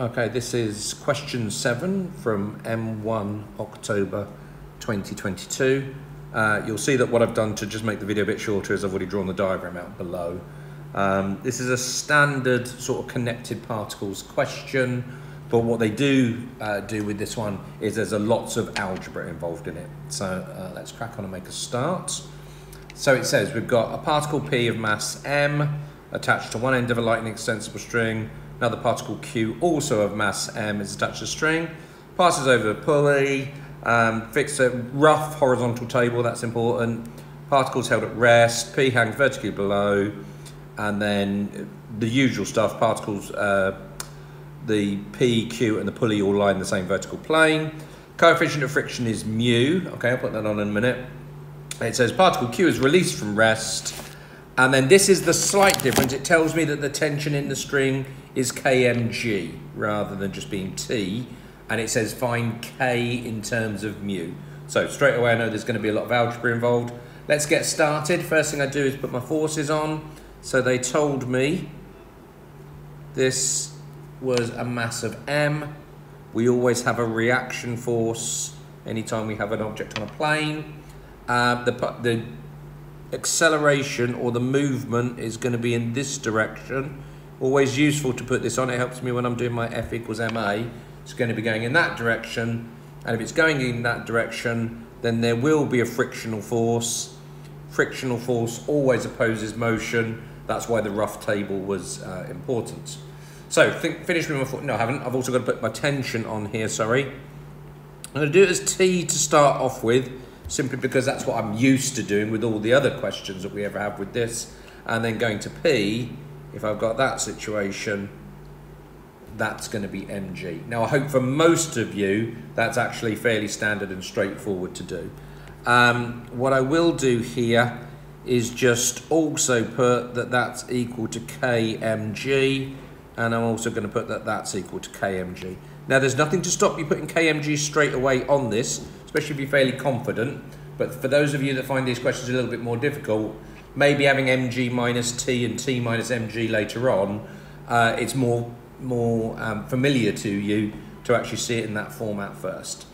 Okay, this is question seven from M1 October 2022. Uh, you'll see that what I've done to just make the video a bit shorter is I've already drawn the diagram out below. Um, this is a standard sort of connected particles question, but what they do uh, do with this one is there's a lots of algebra involved in it. So uh, let's crack on and make a start. So it says we've got a particle P of mass m attached to one end of a light inextensible string. Another particle Q also of mass m is attached to a string. Passes over a pulley. Um, fix a rough horizontal table, that's important. Particles held at rest. P hangs vertically below and then the usual stuff, particles, uh, the P, Q and the pulley all lie in the same vertical plane. Coefficient of friction is mu, okay, I'll put that on in a minute. It says particle Q is released from rest, and then this is the slight difference. It tells me that the tension in the string is kmg rather than just being T, and it says find K in terms of mu. So straight away I know there's going to be a lot of algebra involved. Let's get started. First thing I do is put my forces on. So they told me this was a mass of m. We always have a reaction force anytime we have an object on a plane. Uh, the, the acceleration or the movement is going to be in this direction. Always useful to put this on. It helps me when I'm doing my F equals ma. It's going to be going in that direction. And if it's going in that direction, then there will be a frictional force. Frictional force always opposes motion. That's why the rough table was uh, important. So, think, finish with my foot. No, I haven't. I've also got to put my tension on here, sorry. I'm going to do it as T to start off with, simply because that's what I'm used to doing with all the other questions that we ever have with this. And then going to P, if I've got that situation, that's going to be mg. Now, I hope for most of you, that's actually fairly standard and straightforward to do. Um, what I will do here is just also put that that's equal to kmg and I'm also going to put that that's equal to kmg. Now there's nothing to stop you putting kmg straight away on this, especially if you're fairly confident, but for those of you that find these questions a little bit more difficult, maybe having mg minus t and t minus mg later on, uh, it's more, more um, familiar to you to actually see it in that format first.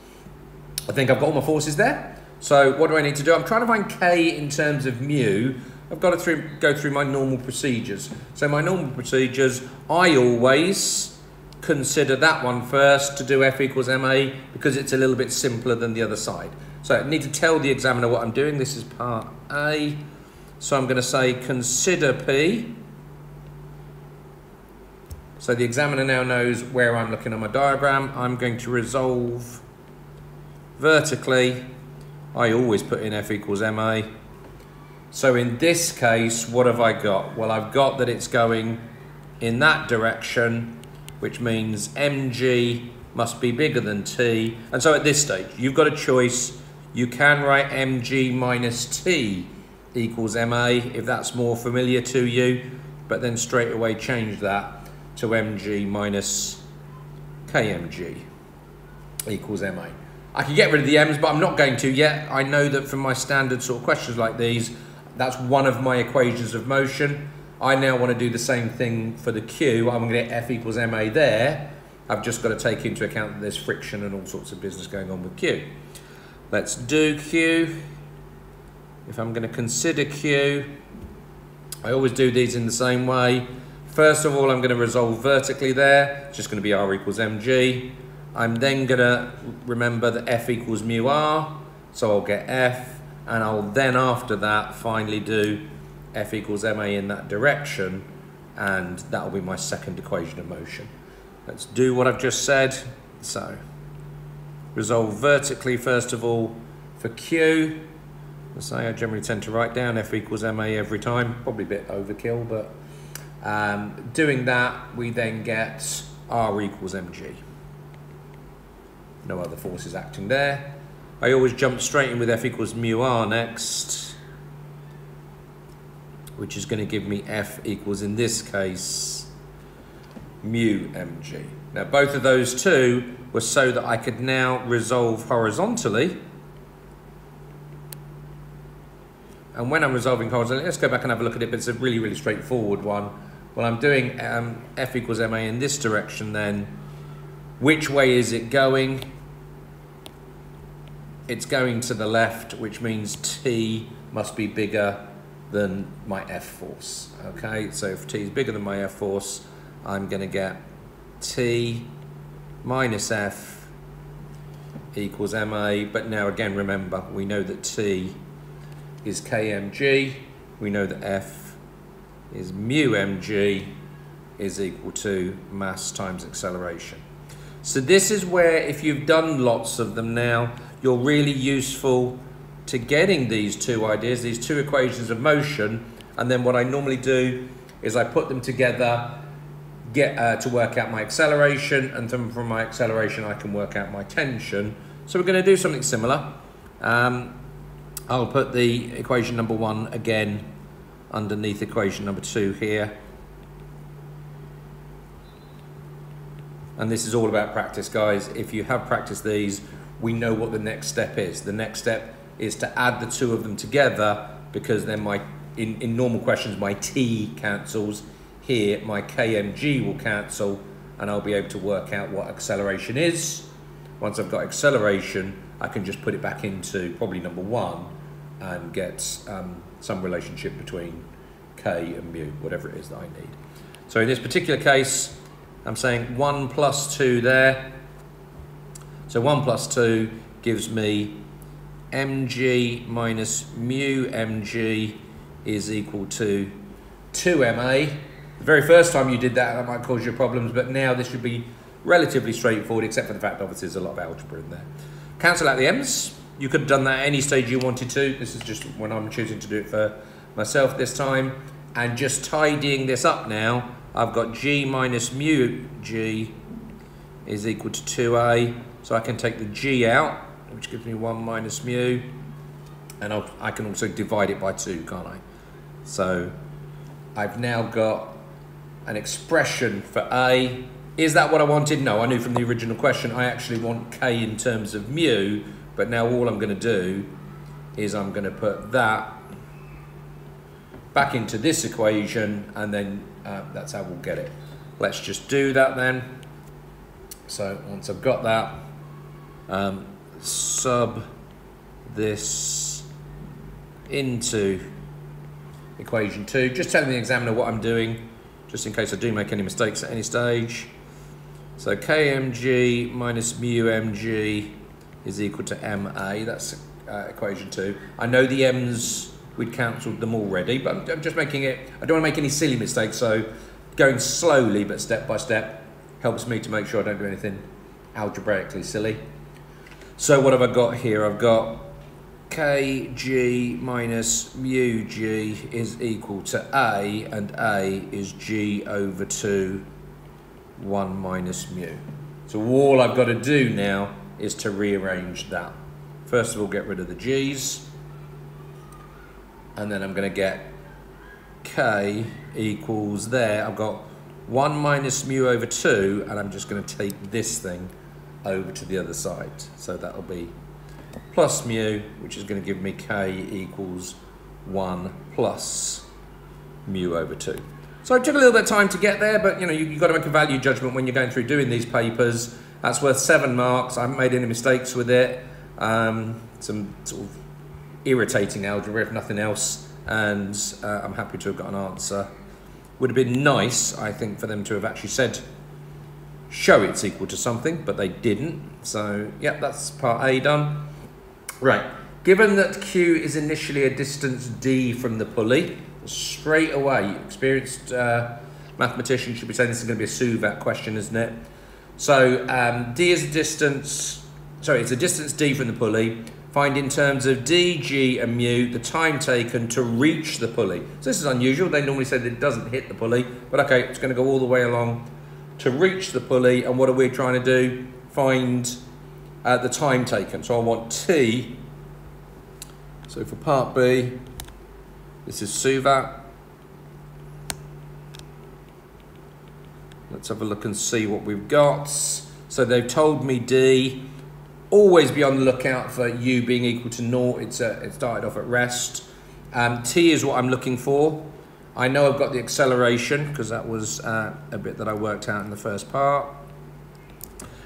I think I've got all my forces there. So what do I need to do? I'm trying to find k in terms of mu. I've got to through, go through my normal procedures. So my normal procedures, I always consider that one first to do f equals ma because it's a little bit simpler than the other side. So I need to tell the examiner what I'm doing. This is part A. So I'm going to say consider P. So the examiner now knows where I'm looking on my diagram. I'm going to resolve vertically I always put in F equals MA. So in this case, what have I got? Well, I've got that it's going in that direction, which means mg must be bigger than t. And so at this stage, you've got a choice. You can write mg minus t equals ma, if that's more familiar to you, but then straight away change that to mg minus kmg equals ma. I can get rid of the M's, but I'm not going to yet. I know that from my standard sort of questions like these, that's one of my equations of motion. I now want to do the same thing for the Q. I'm going to get F equals ma there. I've just got to take into account that there's friction and all sorts of business going on with Q. Let's do Q. If I'm going to consider Q, I always do these in the same way. First of all, I'm going to resolve vertically there. It's just going to be R equals mg. I'm then going to remember that F equals mu R, so I'll get F, and I'll then after that finally do F equals ma in that direction, and that'll be my second equation of motion. Let's do what I've just said. So, resolve vertically first of all for Q. I say I generally tend to write down F equals ma every time, probably a bit overkill, but um, doing that, we then get R equals mg no other forces acting there. I always jump straight in with F equals mu r next, which is going to give me F equals, in this case, mu mg. Now both of those two were so that I could now resolve horizontally. And when I'm resolving horizontally, let's go back and have a look at it, but it's a really, really straightforward one. Well, I'm doing um, F equals ma in this direction then, Which way is it going? It's going to the left, which means T must be bigger than my F force. Okay, so if T is bigger than my F force, I'm going to get T minus F equals MA. But now again, remember, we know that T is KMG. We know that F is mu mg is equal to mass times acceleration. So this is where, if you've done lots of them now, you're really useful to getting these two ideas, these two equations of motion, and then what I normally do is I put them together, get uh, to work out my acceleration, and then from my acceleration I can work out my tension. So we're going to do something similar. Um, I'll put the equation number one again underneath equation number two here. And this is all about practice, guys. If you have practiced these, we know what the next step is. The next step is to add the two of them together because then my, in, in normal questions, my T cancels. Here, my KMG will cancel and I'll be able to work out what acceleration is. Once I've got acceleration, I can just put it back into probably number one and get um, some relationship between K and mu, whatever it is that I need. So in this particular case, I'm saying 1 plus 2 there. So 1 plus 2 gives me mg minus mu mg is equal to 2ma. The very first time you did that, that might cause you problems, but now this should be relatively straightforward, except for the fact, obviously, there's a lot of algebra in there. Cancel out the m's. You could have done that at any stage you wanted to. This is just when I'm choosing to do it for myself this time. And just tidying this up now, I've got g minus mu g is equal to 2a. So I can take the g out, which gives me 1 minus mu. And I'll, I can also divide it by 2, can't I? So I've now got an expression for a. Is that what I wanted? No, I knew from the original question I actually want k in terms of mu, but now all I'm going to do is I'm going to put that back into this equation and then uh, that's how we'll get it. Let's just do that then. So once I've got that, um, sub this into equation 2. Just telling the examiner what I'm doing, just in case I do make any mistakes at any stage. So kmg minus mu mg is equal to ma. That's uh, equation 2. I know the m's we'd cancelled them already, but I'm, I'm just making it, I don't want to make any silly mistakes, so going slowly but step by step helps me to make sure I don't do anything algebraically silly. So what have I got here? I've got kg minus mu g is equal to a, and a is g over 2, 1 minus mu. So all I've got to do now is to rearrange that. First of all, get rid of the g's and then I'm going to get k equals there. I've got 1 minus mu over 2, and I'm just going to take this thing over to the other side. So that'll be plus mu, which is going to give me k equals 1 plus mu over 2. So it took a little bit of time to get there, but you know, you, have got to make a value judgment when you're going through doing these papers. That's worth seven marks. I haven't made any mistakes with it. Um, some sort of irritating algebra, if nothing else, and uh, I'm happy to have got an answer. Would have been nice, I think, for them to have actually said, show it's equal to something, but they didn't. So, yeah, that's part A done. Right, given that Q is initially a distance D from the pulley, straight away, experienced uh, mathematician should be saying this is going to be a SUVAT question, isn't it? So, um, D is a distance, sorry, it's a distance D from the pulley Find in terms of d, g and mu the time taken to reach the pulley. So this is unusual. They normally say that it doesn't hit the pulley. But okay, it's going to go all the way along to reach the pulley. And what are we trying to do? Find uh, the time taken. So I want t. So for part B, this is SUVAT. Let's have a look and see what we've got. So they've told me D always be on the lookout for u being equal to naught. It's, uh, it started off at rest. Um, t is what I'm looking for. I know I've got the acceleration because that was uh, a bit that I worked out in the first part.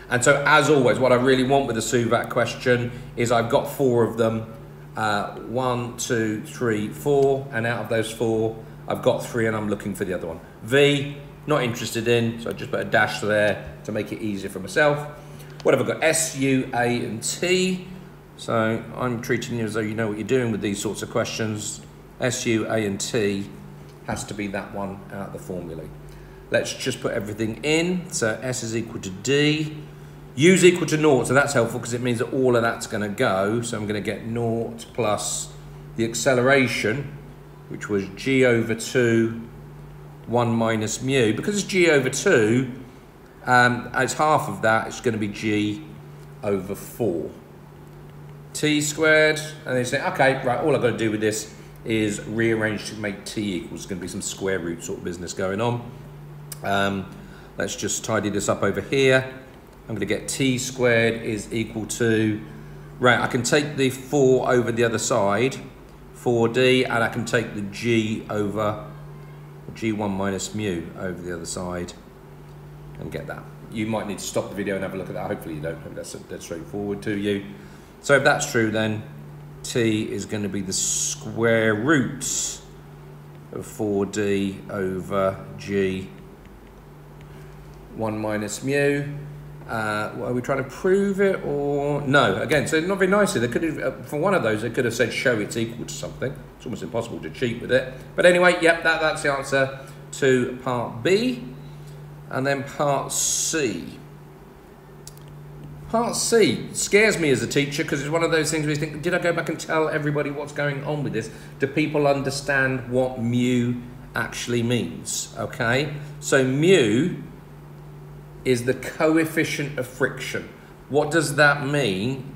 And so, as always, what I really want with the SUVAT question is I've got four of them. Uh, one, two, three, four. And out of those four, I've got three and I'm looking for the other one. V, not interested in, so I just put a dash there to make it easier for myself. What have I got? S, U, A, and T. So I'm treating you as though you know what you're doing with these sorts of questions. S, U, A, and T has to be that one out of the formulae. Let's just put everything in. So S is equal to D. U is equal to naught, so that's helpful because it means that all of that's going to go. So I'm going to get naught plus the acceleration, which was G over 2, 1 minus mu. Because it's G over 2, um, as half of that, it's going to be G over 4. T squared, and then say, okay, right, all I've got to do with this is rearrange to make T equals. There's going to be some square root sort of business going on. Um, let's just tidy this up over here. I'm going to get T squared is equal to, right, I can take the 4 over the other side, 4D, and I can take the G over, G1 minus mu over the other side and get that. You might need to stop the video and have a look at that. Hopefully you don't. That's, that's straightforward to you. So if that's true, then t is going to be the square root of 4d over g 1 minus mu. Uh, are we trying to prove it or no? Again, so not very nicely. They could have, uh, for one of those, they could have said show it's equal to something. It's almost impossible to cheat with it. But anyway, yep, that, that's the answer to part B. And then part C. Part C scares me as a teacher because it's one of those things where you think, did I go back and tell everybody what's going on with this? Do people understand what mu actually means? Okay, so mu is the coefficient of friction. What does that mean?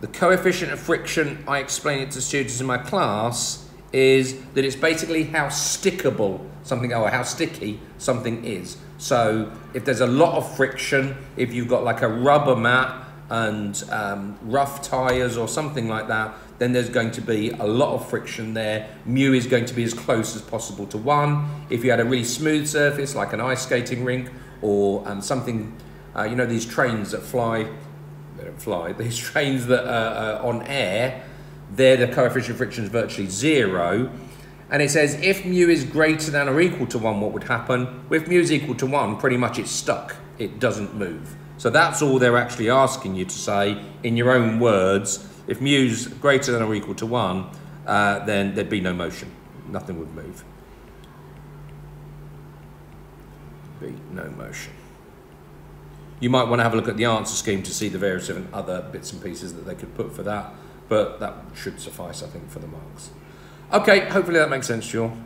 The coefficient of friction, I explain it to students in my class, is that it's basically how stickable something, or how sticky something is. So if there's a lot of friction, if you've got like a rubber mat and um, rough tires or something like that, then there's going to be a lot of friction there. Mu is going to be as close as possible to one. If you had a really smooth surface like an ice skating rink or um, something, uh, you know, these trains that fly, they don't fly, these trains that are uh, on air, there the coefficient of friction is virtually zero and it says if mu is greater than or equal to 1, what would happen? If mu is equal to 1, pretty much it's stuck. It doesn't move. So that's all they're actually asking you to say in your own words. If mu is greater than or equal to 1, uh, then there'd be no motion. Nothing would move. Be no motion. You might want to have a look at the answer scheme to see the various different other bits and pieces that they could put for that, but that should suffice, I think, for the marks. Okay, hopefully that makes sense to you all.